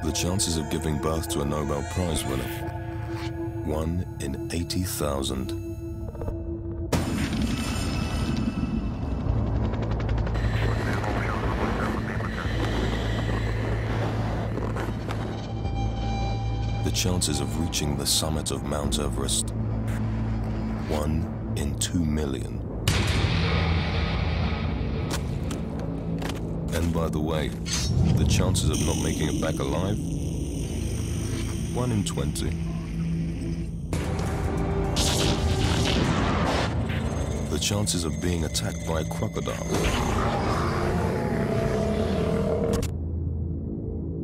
The chances of giving birth to a Nobel Prize winner, one in 80,000. The chances of reaching the summit of Mount Everest? One in two million. And by the way, the chances of not making it back alive? One in 20. The chances of being attacked by a crocodile?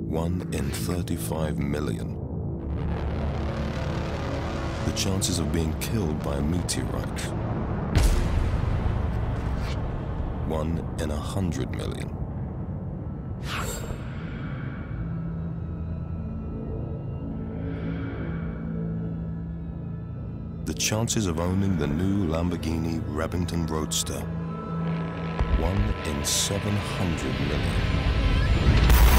One in 35 million. The chances of being killed by a meteorite? One in a hundred million. The chances of owning the new Lamborghini Reventon Roadster. One in 700 million.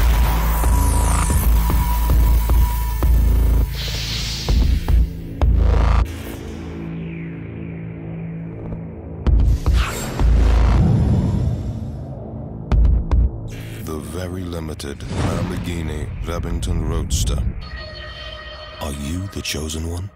The very limited Lamborghini Reventon Roadster. Are you the chosen one?